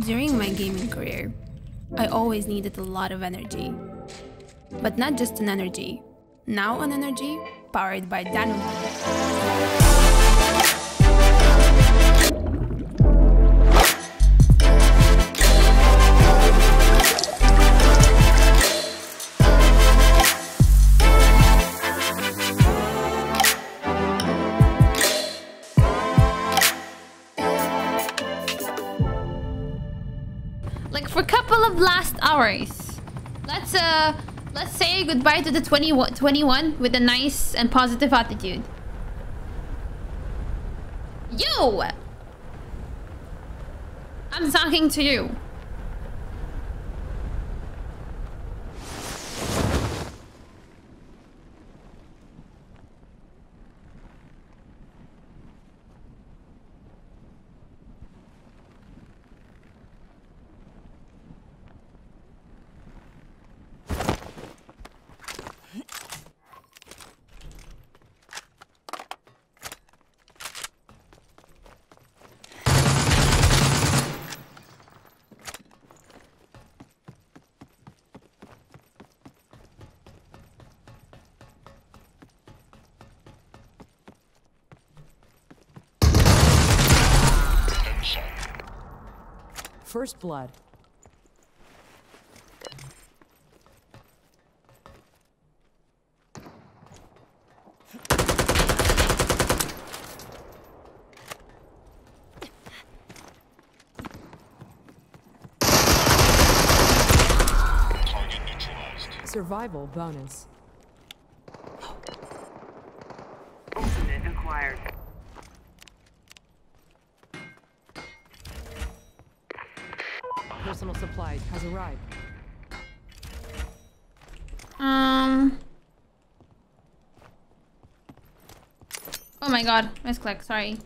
During my gaming career, I always needed a lot of energy. But not just an energy, now an energy powered by Danone. Let's say goodbye to the 21, 21 with a nice and positive attitude. Yo! I'm talking to you. First blood. Survival bonus. Ultimate acquired. Personal supplies has arrived. Um. Oh my god, misclick, sorry.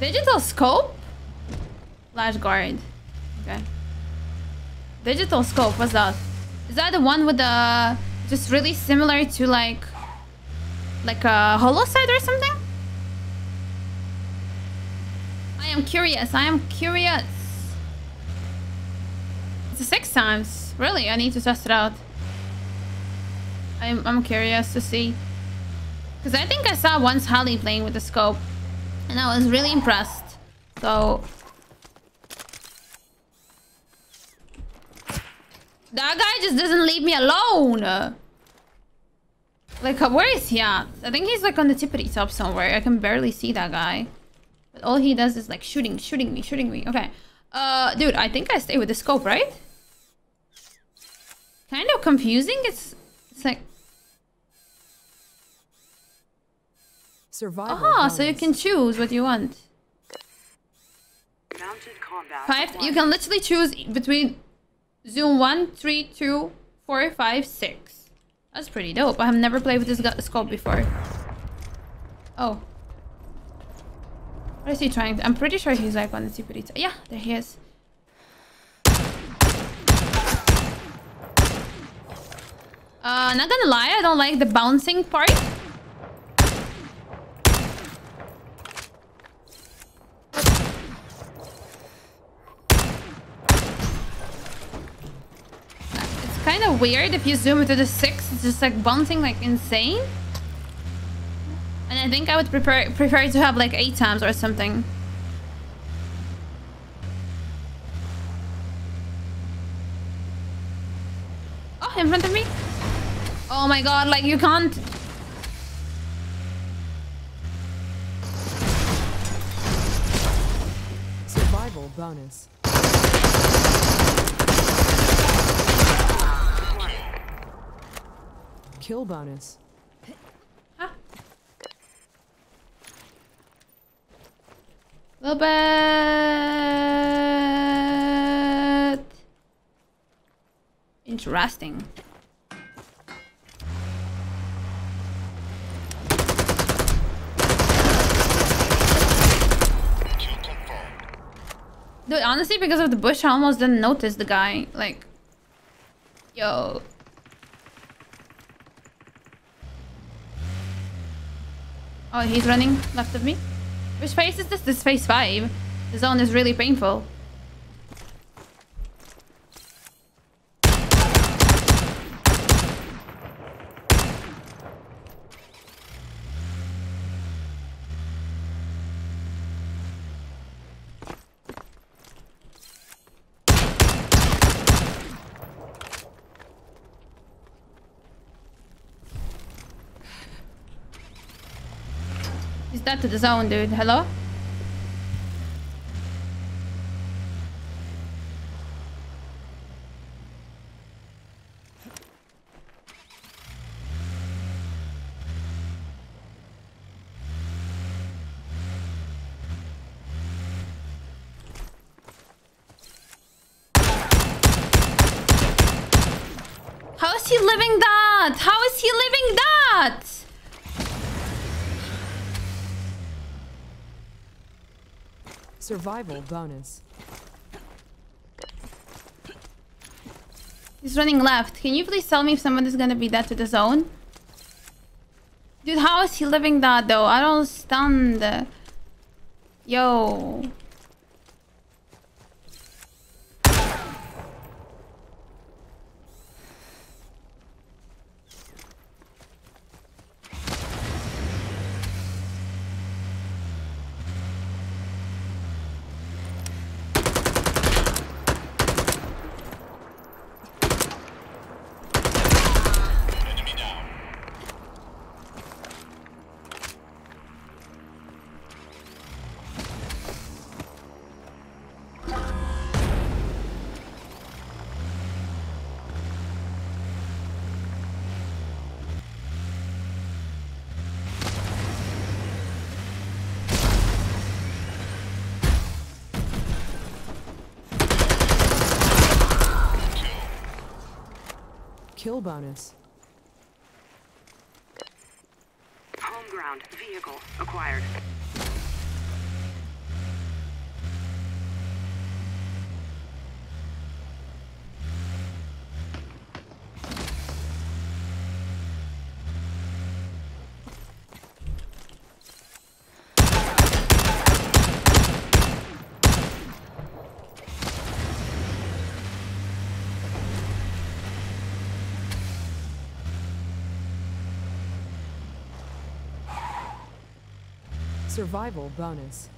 Digital scope? Flash guard. Okay. Digital scope, what's that? Is that the one with the... Just really similar to like... Like a holo sight or something? I am curious, I am curious. It's six times. Really, I need to test it out. I'm, I'm curious to see. Because I think I saw once Holly playing with the scope. And I was really impressed. So... That guy just doesn't leave me alone. Like, where is he at? I think he's like on the tippity top somewhere. I can barely see that guy. But all he does is like shooting, shooting me, shooting me. Okay. Uh, dude, I think I stay with the scope, right? Kind of confusing. It's, it's like... Survival Ah, so you can choose what you want. Five. You can literally choose between zoom one, three, two, four, five, six. That's pretty dope. I have never played with this gu- scope before. Oh. What is he trying to? I'm pretty sure he's like on the TPD. t- Yeah, there he is. Uh, not gonna lie, I don't like the bouncing part. It's kind of weird if you zoom into the six. It's just like bouncing like insane. And I think I would prefer prefer to have like eight times or something. Oh, in front of me. Oh my god, like you can't. Survival bonus. Kill bonus. Huh? little bit interesting. Dude, honestly, because of the bush, I almost didn't notice the guy. Like, yo. Oh, he's running left of me. Which phase is this? This is phase 5. The zone is really painful. He's dead the zone, dude. Hello? How is he living that? How is he living that? Survival bonus. He's running left. Can you please tell me if someone is gonna be dead to the zone? Dude, how is he living that though? I don't understand. Yo. Kill bonus. Home ground vehicle acquired. Survival bonus.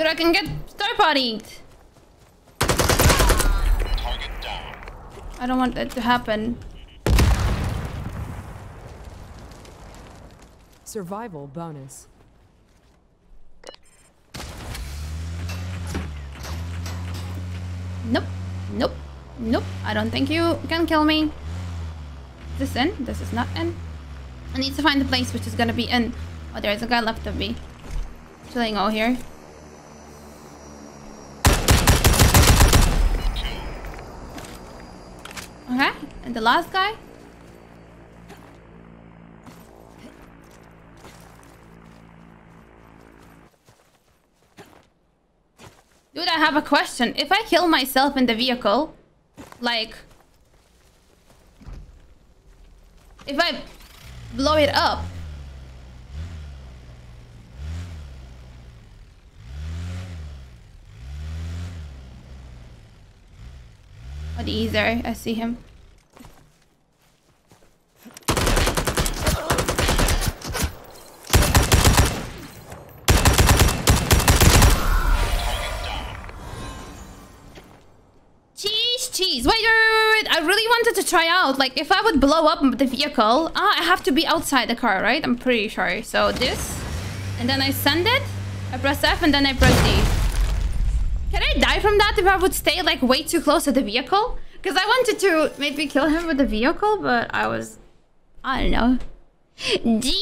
Dude, I can get third partied. Target down. I don't want that to happen. Survival bonus. Nope. Nope. Nope. I don't think you can kill me. Is this in? This is not in. I need to find the place which is gonna be in. Oh, there's a guy left of me. Chilling out here. Okay. And the last guy? Dude, I have a question. If I kill myself in the vehicle, like... If I blow it up... What is there? I see him. Cheese. Wait, wait, wait, wait. I really wanted to try out. Like, if I would blow up the vehicle, ah, I have to be outside the car, right? I'm pretty sure. So this, and then I send it. I press F, and then I press D. Can I die from that if I would stay, like, way too close to the vehicle? Because I wanted to maybe kill him with the vehicle, but I was... I don't know. Jeez.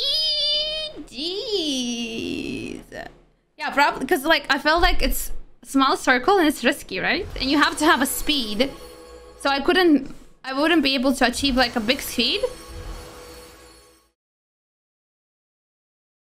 Yeah, probably because like I felt like it's small circle and it's risky, right? And you have to have a speed. So I couldn't I wouldn't be able to achieve like a big speed.